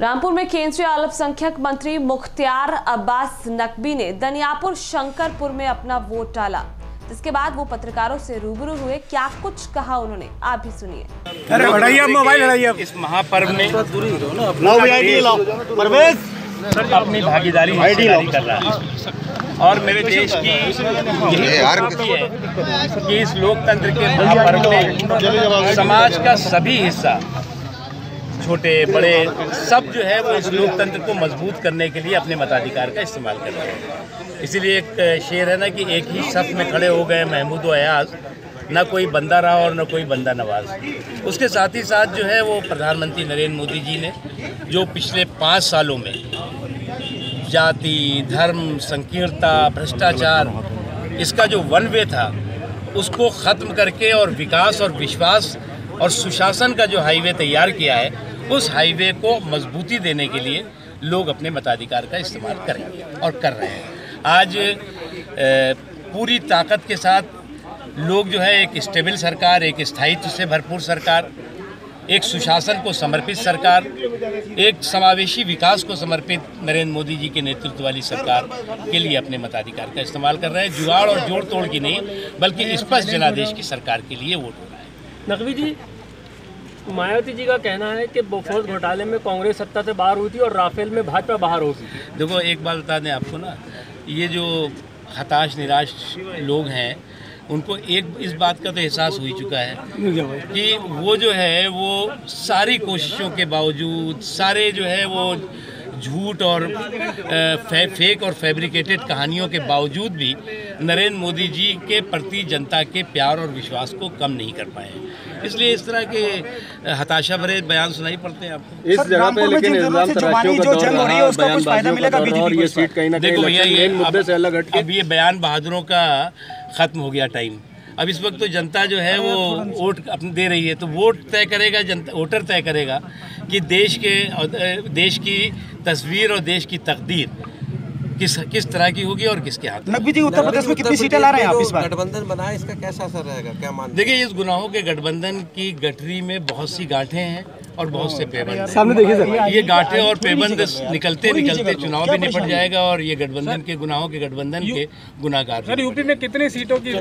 रामपुर में केंद्रीय अल्पसंख्यक मंत्री मुख्तियार अब्बास नकवी ने दनियापुर शंकरपुर में अपना वोट डाला। जिसके बाद वो पत्रकारों से रूबरू हुए क्या कुछ कहा उन्होंने आप भी सुनिए। अरे मोबाइल इस महापर्व में अपनी भागीदारी कर रहा है। और मेरे देश की यही है कि इस लोकतंत्र के महापर्व में समाज का सभी हिस्सा छोटे, बड़े, सब जो है वो इस लोकतंत्र को मज़बूत करने के लिए अपने मताधिकार का इस्तेमाल कर रहे हैं। इसीलिए एक शेर है ना कि एक ही सफ में खड़े हो गए महमूद अयाज, ना कोई बंदा रहा और ना कोई बंदा नवाज़। उसके साथ ही साथ जो है वो प्रधानमंत्री नरेंद्र मोदी जी ने, जो पिछले पाँच सालों में जाति, धर्म, संकीर्णता, भ्रष्टाचार, इसका जो वन वे था, उसको ख़त्म करके और विकास और विश्वास और सुशासन का जो हाईवे तैयार किया है उस हाईवे को मजबूती देने के लिए लोग अपने मताधिकार का इस्तेमाल करेंगे और कर रहे हैं। आज पूरी ताकत के साथ लोग जो है, एक स्टेबल सरकार, एक स्थायित्व से भरपूर सरकार, एक सुशासन को समर्पित सरकार, एक समावेशी विकास को समर्पित नरेंद्र मोदी जी के नेतृत्व वाली सरकार के लिए अपने मताधिकार का इस्तेमाल कर रहे हैं। जुगाड़ और जोड़ तोड़ की नहीं, बल्कि स्पष्ट जनादेश की सरकार के लिए वोट हो रहा है। नकवी जी मायावती जी का कहना है कि बोफोर्स घोटाले में कांग्रेस सत्ता से बाहर हुई थी और राफेल में भाजपा बाहर होगी देखो, एक बात बता दें आपको ना, ये जो हताश, निराश लोग हैं, उनको एक इस बात का तो एहसास ही चुका है कि वो जो है, वो सारी कोशिशों के बावजूद, सारे जो है वो झूठ और फे, फेक और फैब्रिकेटेड कहानियों के बावजूद भी नरेंद्र मोदी जी के प्रति जनता के प्यार और विश्वास को कम नहीं कर पाए इसलिए इस तरह के हताशा भरे बयान सुनाई पड़ते हैं आपको। इस जगह पे लेकिन इल्ज़ाम तराशियों का दौर रहा बयानबाजियों का दौर रहा और ये सीट कहीं ना कहीं देखो भैया मेन मुद्दे से अलग हटके अब ये बयान बहादुरों का खत्म हो गया टाइम। अब इस वक्त तो जनता जो है वो वोट अपने दे रही है तो वोट तय करेगा जनता वोटर तय करेगा कि देश के देश की तस्वीर और देश की तकदीर किस किस तरह की होगी और किसके हाथ में। नकवी जी उत्तर प्रदेश में कितनी सीटें ला रहे हैं आप इस बार? गठबंधन बना है इसका कैसा असर रहेगा क्या मानते देखिए इस गुनाहों के गठबंधन की गठरी में बहुत सी गांठें हैं और बहुत से पेबंद सामने देखिए सर। ये गांठें और पेबंद निकलते निकलते चुनाव भी निपट जाएगा और ये गठबंधन के गुनाहों के गठबंधन के गुनाहगार भी यूपी में कितनी सीटों की